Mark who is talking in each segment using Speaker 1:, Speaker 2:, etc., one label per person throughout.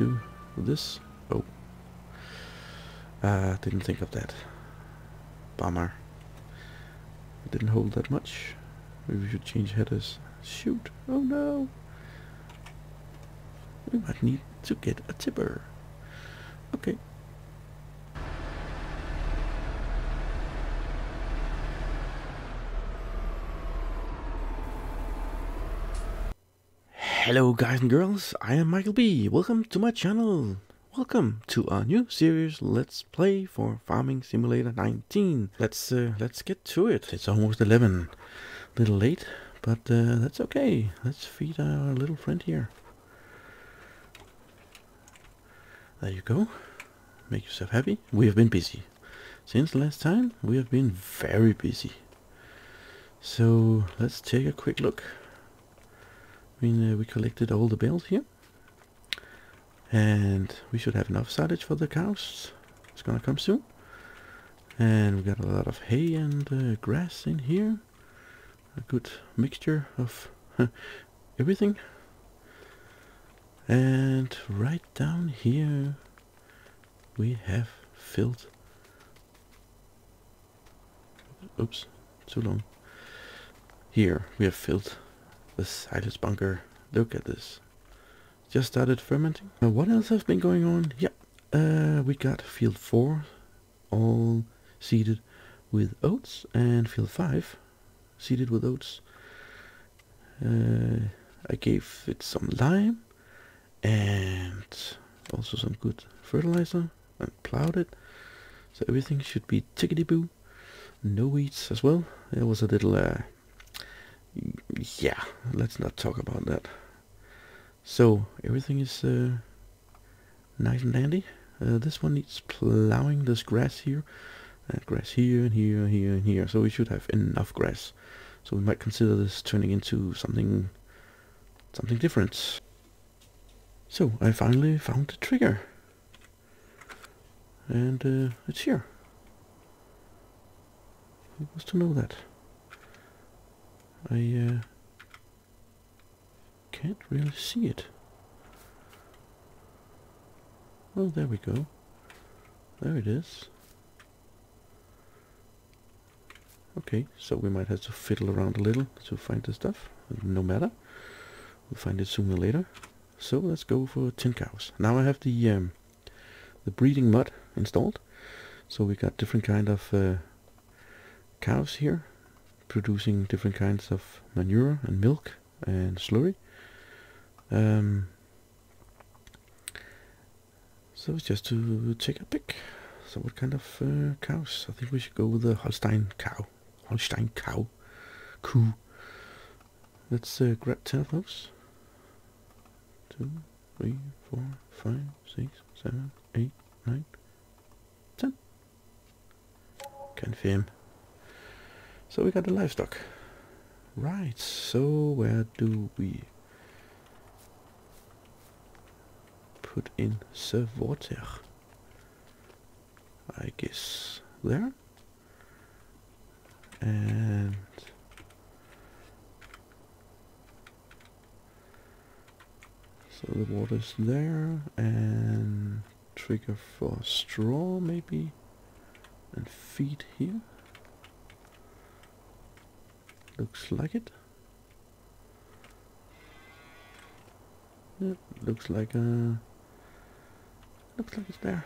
Speaker 1: do this? Oh. Uh, didn't think of that. Bummer. It didn't hold that much. Maybe we should change headers. Shoot. Oh no. We might need to get a tipper. Okay. Hello guys and girls, I am Michael B. Welcome to my channel. Welcome to a new series Let's Play for Farming Simulator 19. Let's uh, let's get to it. It's almost 11. A little late, but uh, that's okay. Let's feed our little friend here. There you go. Make yourself happy. We have been busy. Since last time, we have been very busy. So let's take a quick look. I mean, uh, we collected all the bales here. And we should have enough silage for the cows. It's gonna come soon. And we got a lot of hay and uh, grass in here. A good mixture of everything. And right down here we have filled. Oops, too long. Here we have filled the silage bunker. Look at this. Just started fermenting. Uh, what else has been going on? Yeah, uh, we got field 4 all seeded with oats and field 5 seeded with oats. Uh, I gave it some lime and also some good fertilizer and plowed it. So everything should be tickety-boo. No weeds as well. There was a little uh, yeah, let's not talk about that. So everything is uh, nice and dandy. Uh, this one needs plowing. This grass here, and grass here and here and here and here. So we should have enough grass. So we might consider this turning into something, something different. So I finally found the trigger, and uh, it's here. Who was to know that? I uh, can't really see it. Oh, there we go. There it is. Okay, so we might have to fiddle around a little to find the stuff. No matter. We'll find it sooner or later. So let's go for 10 cows. Now I have the um, the breeding mod installed. So we got different kind of uh, cows here producing different kinds of manure and milk and slurry. Um, so just to take a pick. So what kind of uh, cows? I think we should go with the Holstein cow. Holstein cow. Coo. Let's uh, grab 10 of those. Two, three, four, five, six, seven, eight, nine, ten. Confirm. So we got the livestock. Right, so where do we put in the water? I guess there. And so the water's there and trigger for straw maybe and feed here. Looks like it. Looks like uh looks like it's there.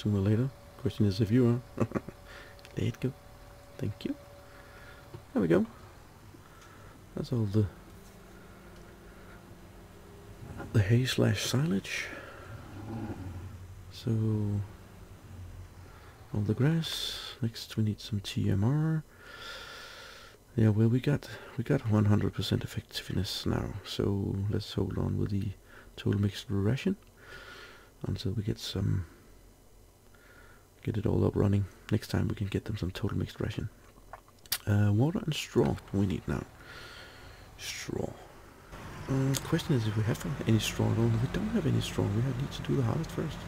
Speaker 1: Sooner or later. Question is if you are. Let it go. Thank you. There we go. That's all the the hay slash silage. So all the grass. Next we need some TMR. Yeah, well we got we got 100% effectiveness now. So let's hold on with the total mixed ration until we get some get it all up running. Next time we can get them some total mixed ration. Uh, water and straw we need now. Straw. Uh, question is if we have any straw at all. We don't have any straw. We need to do the harvest first.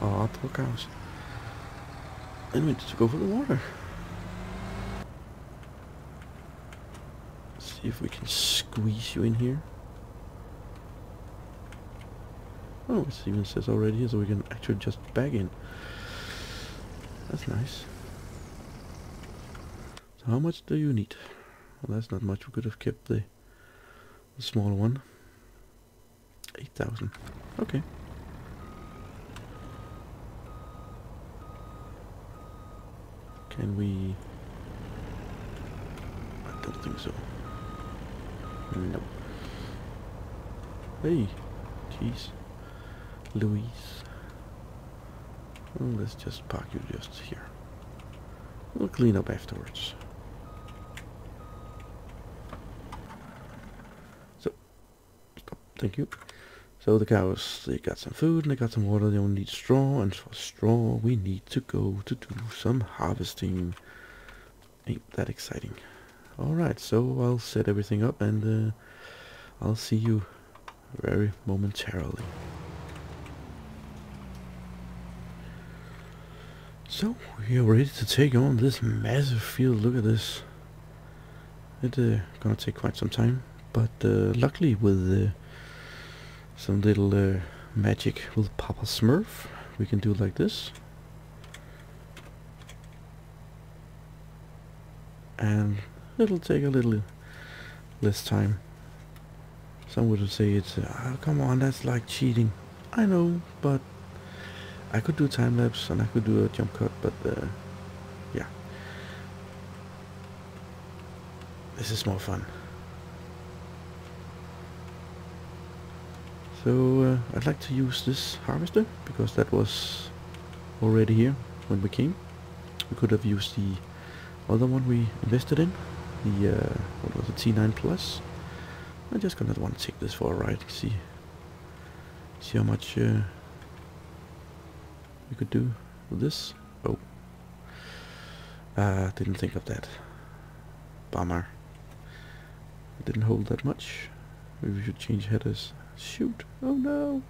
Speaker 1: Oh, our poor cows. And we need to go for the water. See if we can squeeze you in here. Oh, it even says already so we can actually just bag in. That's nice. So how much do you need? Well, that's not much. We could have kept the, the smaller one. 8,000. Okay. Can we... I don't think so. No. Hey, jeez. Louise. Let's just park you just here. We'll clean up afterwards. So, stop. Thank you. So the cows, they got some food and they got some water. They only need straw, and for straw, we need to go to do some harvesting. Ain't that exciting? Alright, so I'll set everything up and uh, I'll see you very momentarily. So, we are ready to take on this massive field. Look at this. It's uh, gonna take quite some time, but uh, luckily with uh, some little uh, magic with Papa Smurf, we can do like this. And it'll take a little less time. Some would say it's, oh, come on, that's like cheating. I know, but I could do time lapse and I could do a jump cut, but uh, yeah. This is more fun. So uh, I'd like to use this harvester because that was already here when we came. We could have used the other one we invested in, the uh, what was it, T9 Plus. I'm just gonna want to take this for a ride, see see how much uh, we could do with this. Oh. Uh, didn't think of that. Bummer. It didn't hold that much. Maybe we should change headers. Shoot. Oh no.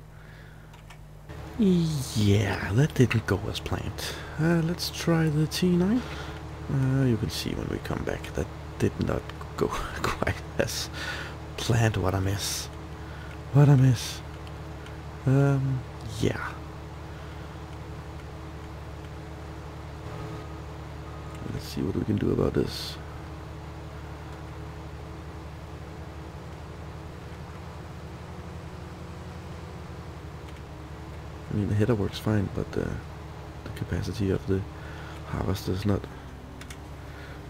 Speaker 1: Yeah, that didn't go as planned. Uh, let's try the T9. Uh, you can see when we come back that did not go quite as planned. What a mess. What a mess. Um, yeah. Let's see what we can do about this. I mean, the header works fine, but uh, the capacity of the harvester is not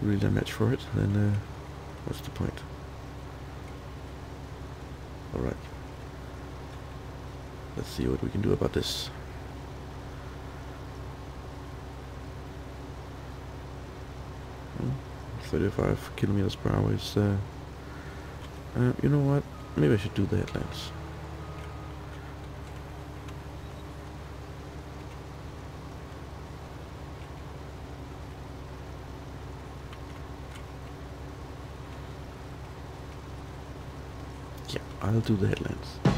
Speaker 1: really a match for it. Then uh, what's the point? Alright. Let's see what we can do about this. 35 kilometers per hour is, uh, uh, you know what, maybe I should do the headlands. Yeah, I'll do the headlands.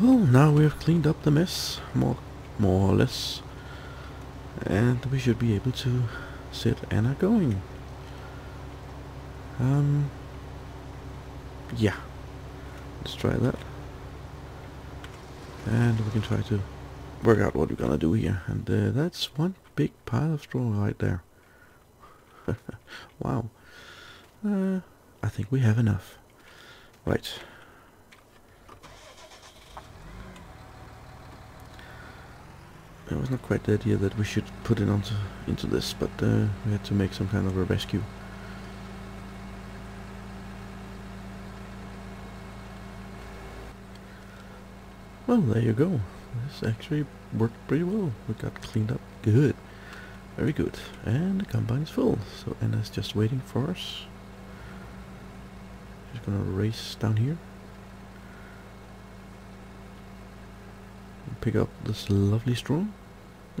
Speaker 1: Well, now we have cleaned up the mess, more, more or less. And we should be able to set Anna going. Um, yeah, let's try that. And we can try to work out what we're gonna do here. And uh, that's one big pile of straw right there. wow. Uh, I think we have enough. Right. It was not quite the idea that we should put it onto into this, but uh, we had to make some kind of a rescue. Well, there you go. This actually worked pretty well. We got cleaned up good. Very good. And the combine is full. So Anna's just waiting for us. She's gonna race down here. Pick up this lovely straw.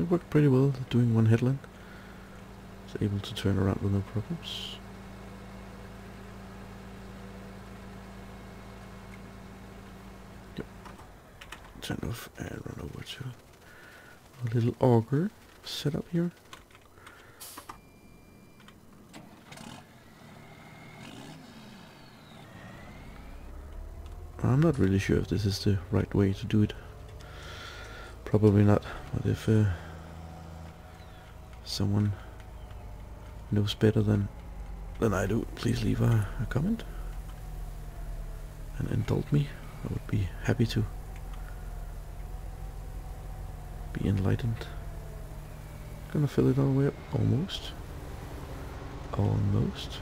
Speaker 1: It worked pretty well doing one headland. It's able to turn around with no problems. Yep. Turn off and run over to a little auger set up here. I'm not really sure if this is the right way to do it. Probably not, but if uh, someone knows better than than I do, please leave a, a comment and indulge me. I would be happy to be enlightened. Gonna fill it all the way up, almost. Almost.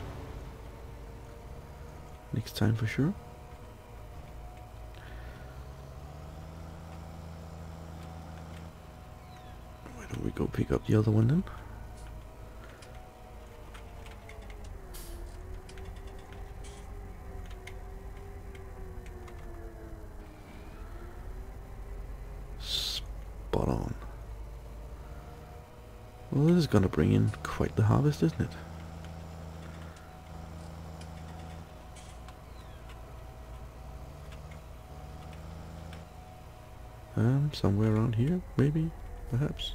Speaker 1: Next time for sure. Why don't we go pick up the other one then? Spot on. Well, this is gonna bring in quite the harvest, isn't it? Um, somewhere around here, maybe, perhaps,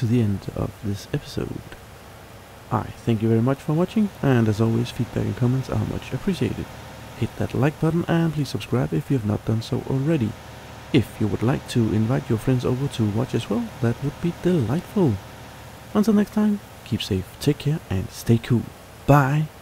Speaker 1: To the end of this episode. I thank you very much for watching, and as always, feedback and comments are much appreciated. Hit that like button and please subscribe if you have not done so already. If you would like to invite your friends over to watch as well, that would be delightful. Until next time, keep safe, take care, and stay cool. Bye!